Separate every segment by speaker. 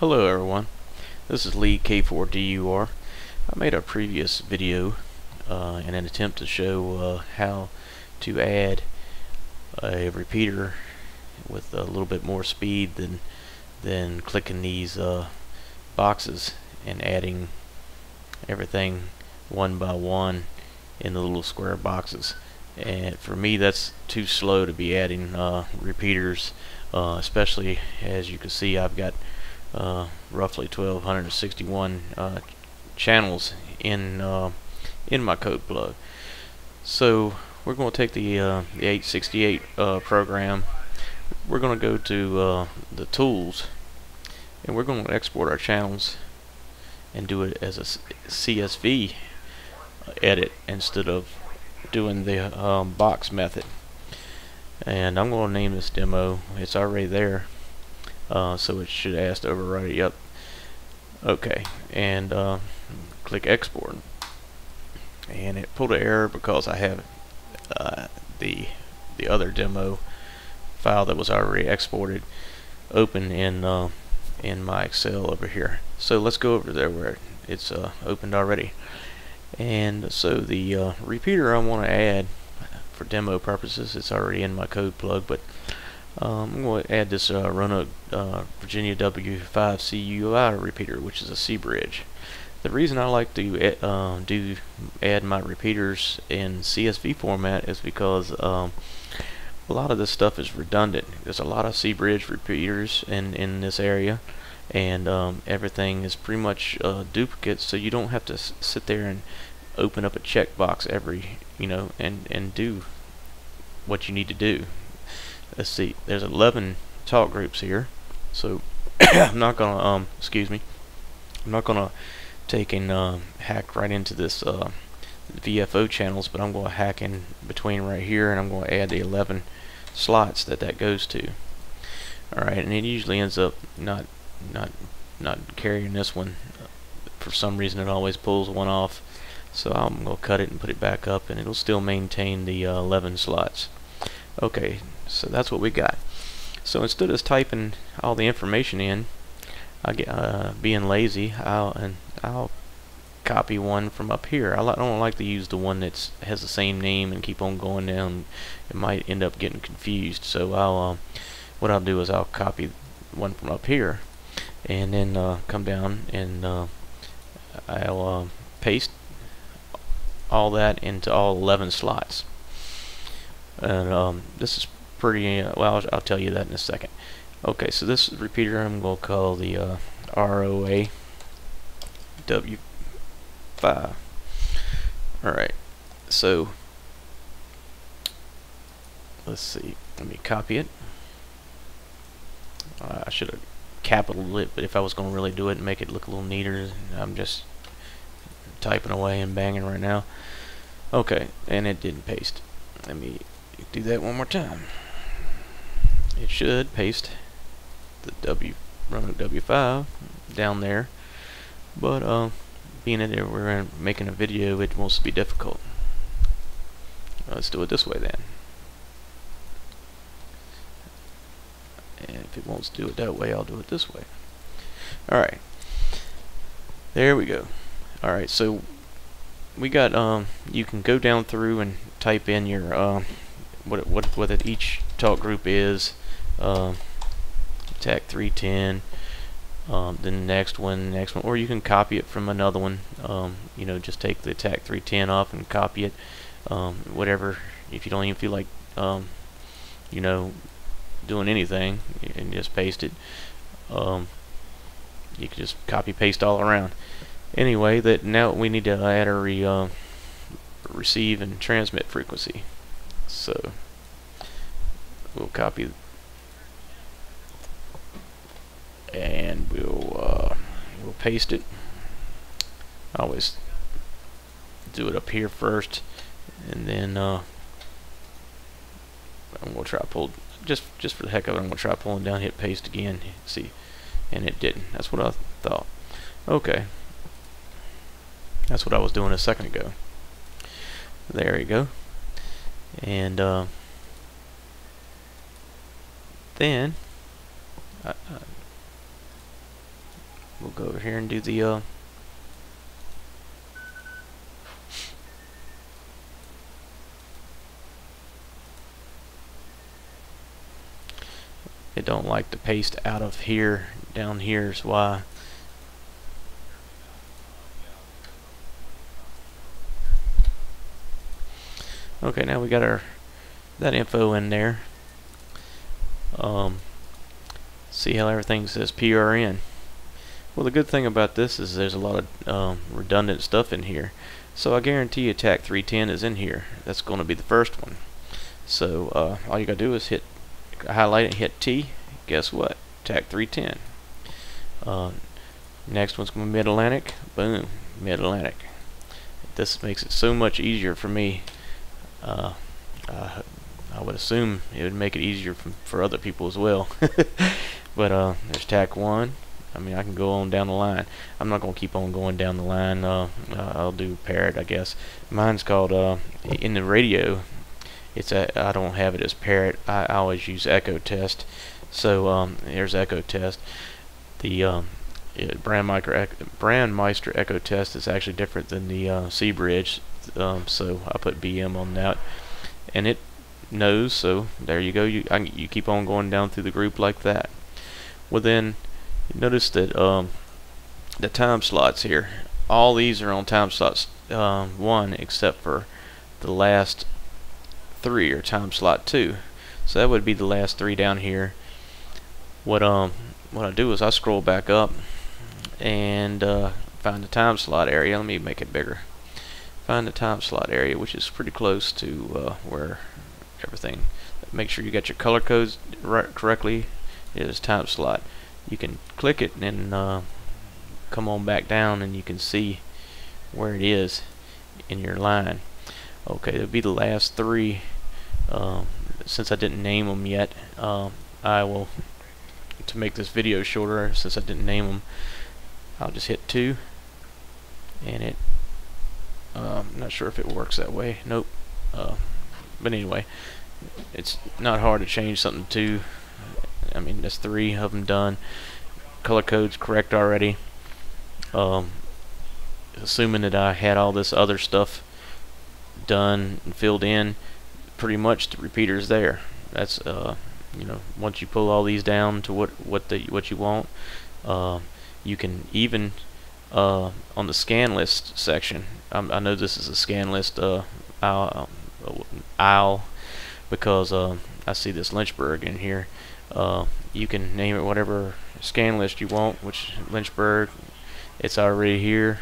Speaker 1: Hello everyone, this is Lee K4DUR. I made a previous video uh, in an attempt to show uh, how to add a repeater with a little bit more speed than than clicking these uh, boxes and adding everything one by one in the little square boxes and for me that's too slow to be adding uh, repeaters uh, especially as you can see I've got uh, roughly 1261 uh, channels in uh, in my code plug. So we're going to take the, uh, the 868 uh, program. We're going to go to uh, the tools and we're going to export our channels and do it as a CSV edit instead of doing the um, box method. And I'm going to name this demo. It's already there uh, so it should ask to overwrite it. Yep. Okay, and uh, click export, and it pulled an error because I have uh, the the other demo file that was already exported open in uh, in my Excel over here. So let's go over there where it's uh, opened already. And so the uh, repeater I want to add for demo purposes, it's already in my code plug, but um, I'm going to add this uh, Roanoke uh, Virginia W5 CUI repeater, which is a C-bridge. The reason I like to uh, do add my repeaters in CSV format is because um, a lot of this stuff is redundant. There's a lot of C-bridge repeaters in in this area, and um, everything is pretty much uh, duplicate. So you don't have to sit there and open up a checkbox every you know and and do what you need to do let's see there's 11 talk groups here so I'm not gonna um excuse me I'm not gonna take and uh, hack right into this uh, VFO channels but I'm gonna hack in between right here and I'm gonna add the 11 slots that that goes to. Alright and it usually ends up not not not carrying this one. For some reason it always pulls one off so I'm gonna cut it and put it back up and it'll still maintain the uh, 11 slots. Okay so that's what we got. So instead of typing all the information in, I get uh, being lazy, I'll and I'll copy one from up here. I don't like to use the one that has the same name and keep on going down. It might end up getting confused. So I'll uh, what I'll do is I'll copy one from up here, and then uh, come down and uh, I'll uh, paste all that into all 11 slots. And um, this is pretty, uh, well, I'll, I'll, tell you that in a second. Okay, so this repeater I'm going to call the uh, ROA W5. Alright, so let's see, let me copy it. Uh, I should have capital it, but if I was going to really do it and make it look a little neater, I'm just typing away and banging right now. Okay, and it didn't paste. Let me do that one more time it should paste the W Roanoke W5 down there. But uh, being that we're making a video it wants to be difficult. Let's do it this way then. If it wants to do it that way I'll do it this way. Alright. There we go. Alright so we got um you can go down through and type in your uh, what what what each talk group is uh, TAC 310 um, the next one next one or you can copy it from another one. Um, you know just take the TAC 310 off and copy it. Um, whatever if you don't even feel like um, you know doing anything and just paste it um, you can just copy paste all around. Anyway that now we need to add a re, uh, receive and transmit frequency. So we'll copy and we'll uh, we'll paste it. I always do it up here first, and then uh, I'm gonna try pull just just for the heck of it. I'm gonna try pulling down, hit paste again. See, and it didn't. That's what I thought. Okay, that's what I was doing a second ago. There you go. And uh, then uh, we'll go over here and do the uh, it don't like to paste out of here down here is why. Okay now we got our that info in there. Um, see how everything says PRN well the good thing about this is there's a lot of um, redundant stuff in here. So I guarantee you TAC 310 is in here. That's going to be the first one. So uh, all you gotta do is hit highlight it hit T. Guess what? TAC 310 uh, next one's going to be Mid-Atlantic. Boom Mid-Atlantic. This makes it so much easier for me. Uh, uh, I would assume it would make it easier for, for other people as well. but uh, there's TAC 1. I mean, I can go on down the line. I'm not going to keep on going down the line. Uh, uh, I'll do Parrot, I guess. Mine's called, uh, in the radio, it's a, I don't have it as Parrot. I, always use Echo Test. So um, there's Echo Test. The um, Brandmeister, Brandmeister Echo Test is actually different than the uh, C-bridge. Um, so I put BM on that. And it knows, so there you go. You, I, you keep on going down through the group like that. Well then, notice that um, the time slots here, all these are on time slots um, 1 except for the last 3 or time slot 2. So that would be the last 3 down here. What um what I do is I scroll back up and uh, find the time slot area. Let me make it bigger. Find the time slot area, which is pretty close to uh, where everything. Make sure you got your color codes right correctly. It is time slot. You can click it and uh, come on back down and you can see where it is in your line. Okay, it'll be the last three. Um, since I didn't name them yet, um, I will, to make this video shorter, since I didn't name them, I'll just hit 2 and it, uh, I'm not sure if it works that way. Nope. Uh, but anyway, it's not hard to change something to. I mean, there's three of them done. Color code's correct already. Um, assuming that I had all this other stuff done and filled in, pretty much the repeater's there. That's uh, you know, once you pull all these down to what what the what you want, uh, you can even uh, on the scan list section. I'm, i know this is a scan list uh, I'll, I'll because uh, I see this Lynchburg in here. Uh, you can name it whatever scan list you want, which Lynchburg, it's already here.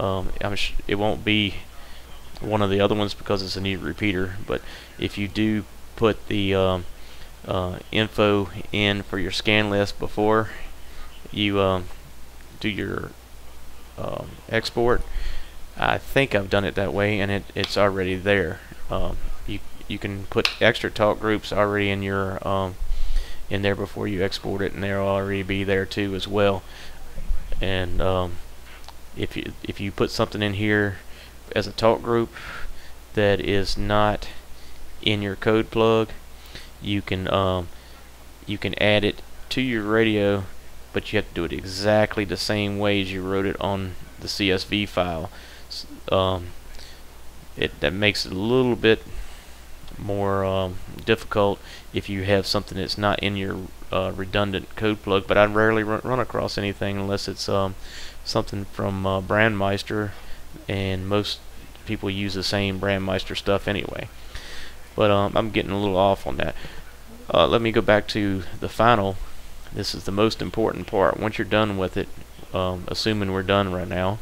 Speaker 1: Um, it won't be one of the other ones because it's a needed repeater, but if you do put the um, uh, info in for your scan list before you um, do your um, export, I think I've done it that way, and it, it's already there. Um, you you can put extra talk groups already in your um, in there before you export it, and they'll already be there too as well. And um, if you if you put something in here as a talk group that is not in your code plug, you can um, you can add it to your radio, but you have to do it exactly the same way as you wrote it on the CSV file. Um, it that makes it a little bit more um, difficult if you have something that's not in your uh, redundant code plug but I rarely run, run across anything unless it's um, something from uh, Brandmeister and most people use the same Brandmeister stuff anyway. But um, I'm getting a little off on that. Uh, let me go back to the final. This is the most important part. Once you're done with it um, assuming we're done right now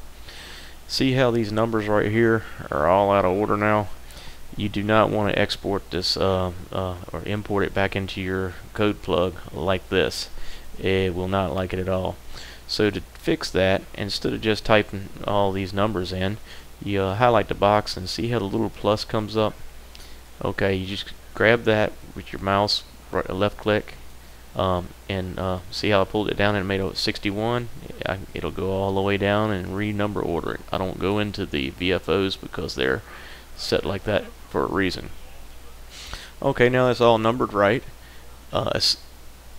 Speaker 1: see how these numbers right here are all out of order now you do not want to export this uh, uh, or import it back into your code plug like this. It will not like it at all. So to fix that instead of just typing all these numbers in you uh, highlight the box and see how the little plus comes up. Okay you just grab that with your mouse right, left click um, and uh, see how I pulled it down and made it 61 I, it'll go all the way down and renumber order it. I don't go into the VFOs because they're set like that for a reason. Okay, now that's all numbered right. Uh,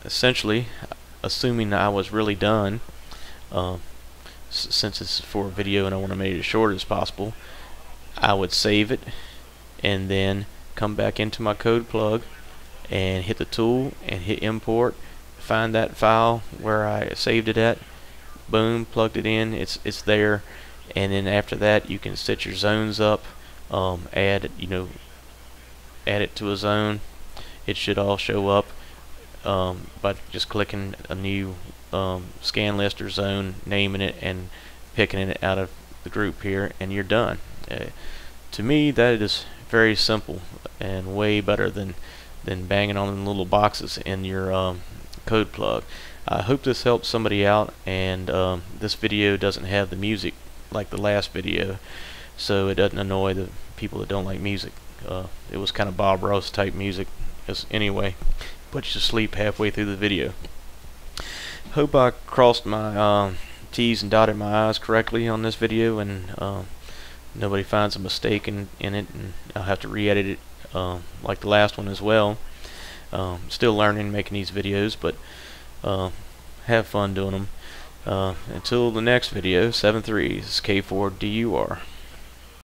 Speaker 1: essentially, assuming I was really done, um, since it's for a video and I want to make it as short as possible I would save it and then come back into my code plug and hit the tool and hit import find that file where I saved it at boom plugged it in it's it's there and then after that you can set your zones up um, add you know add it to a zone. It should all show up um, by just clicking a new um, scan list or zone naming it and picking it out of the group here and you're done. Uh, to me that is very simple and way better than than banging on the little boxes in your um, code plug. I hope this helps somebody out and um, this video doesn't have the music like the last video so it doesn't annoy the people that don't like music. Uh, it was kind of Bob Ross type music as anyway. Put you to sleep halfway through the video. Hope I crossed my um, T's and dotted my I's correctly on this video and um, nobody finds a mistake in, in it and I'll have to re-edit it uh, like the last one as well. Um, still learning making these videos but uh, have fun doing them uh, until the next video 7 3 is K4DUR